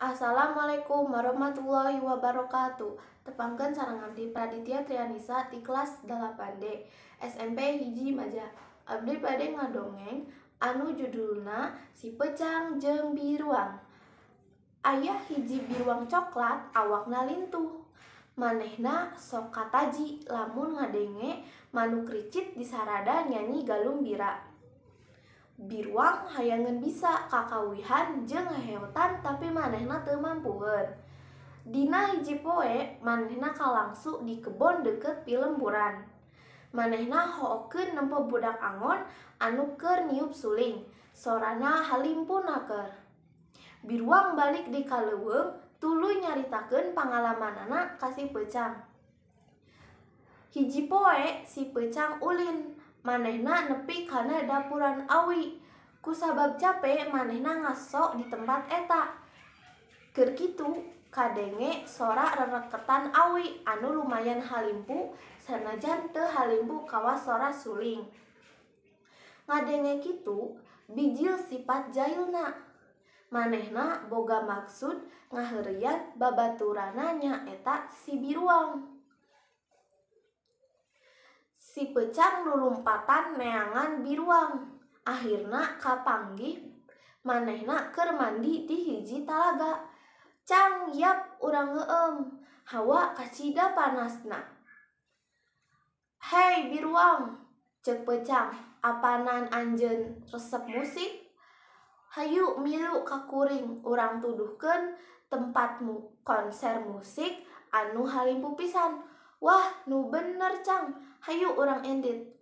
Assalamualaikum warahmatullahi wabarakatuh. Tepangkan sarang abdi Praditya Trianisa di kelas 8D SMP hiji Maja. Abdi pade ngadongeng anu judulna si pecang jeung biruang. Ayah hiji biruang coklat awakna lintuh. Manehna sok kataji lamun ngadenge manuk ricit disarada nyanyi galung bira. biruang hayangan bisa kakawihan jeng heotan tapi manehna teu mampuhan Dina hiji poe manehna kalangsu di kebon deket pilemburan. Manehna hookeun nempo budak angon anu keur niup suling sorana halimpun naker biruang balik di kaleuweung tuluy nyaritakeun pangalamanana kasih pecang hiji poe si pecang ulin. manehna nepi kana dapuran awi. Kusabab capek manehna ngaso di tempat eta. Keur kitu kadenge sora rereketan awi. Anu lumayan halimpu sanajan teu halimpu kawas sora suling. Ngadenge kitu bijil sifat jailna manehna boga maksud ngaheurian babaturana nyaeta si biruang. si pecan nulumpatan neangan biruang. Akhirnya kapanggih manehna keur mandi di hiji talaga. Cang yap urang ngeem. Hawa kasida panasna. Hei biruang cek pecang apanan anjen resep musik? Hayu milu kakuring urang tuduhkeun tempatmu konser musik anu halimpu pisan. Wah nu bener Cang. Hayu orang endit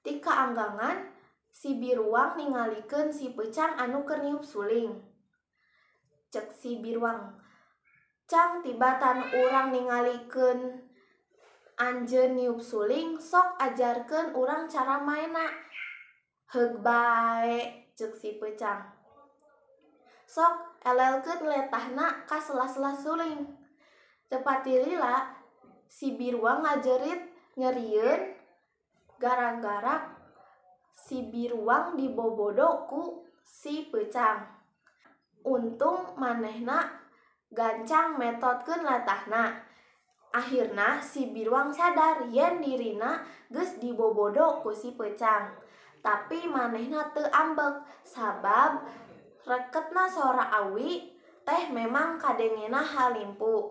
Tika anggangan si biruang ningalikan si pecang anu kerniup suling. Cek si biruang Cang tibatan orang ningalikan Anjen niup suling sok ajarkan orang cara mainak heug bae cek si pecang. Sok elelkeun letahna ka sela-sela suling. Tepati lila si Biruang ngajerit nyerieun garang-garak si Biruang dibobodo ku si pecang. Untung manehna gancang metodkeun latahna. Akhirna si Biruang sadar yen dirina geus dibobodo ku si pecang. Tapi manehna teu ambek sabab reketna sora awi teh memang kadengena halimpu.